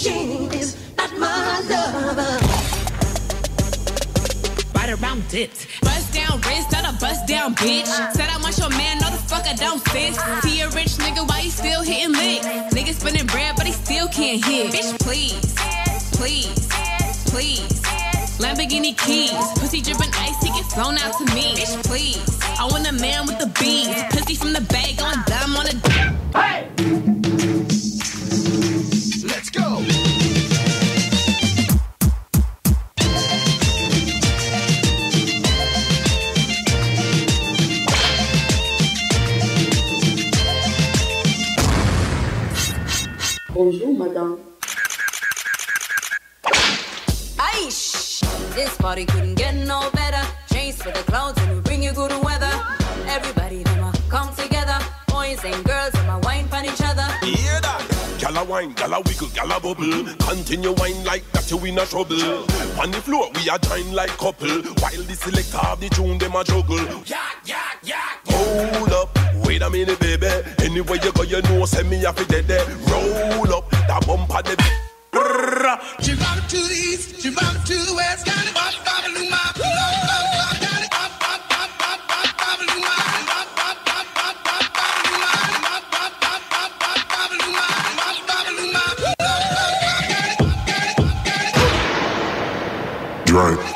She is not my lover. Right around dips. Bust down wrist, not a bust down bitch. Said I want your man, no the fuck I don't fit. See a rich nigga, why he still hitting licks? Nigga spinning bread, but he still can't hit. Bitch, please, please, please. Lamborghini keys, pussy dripping ice, he get flown out to me. Bitch, please. I want a man with the beans, Bonjour, madame. Aish! This party couldn't get no better. Chase for the clouds and we bring you good weather. Everybody, them come together. Boys and girls, them a wine on each other. Hear that? Gala wine, gala wiggle, gala bubble. Continue wine like that, you in a trouble. On the floor, we are join like couple. While the selector of the tune, them a juggle. Yeah, yeah, yeah. Hold up, wait a minute, baby. Anywhere you go, you know, send me a fi dead there. Roll up, that bumper the. She rock to the east, she rock to the west, got it, bop, bop, bop, bop, bop,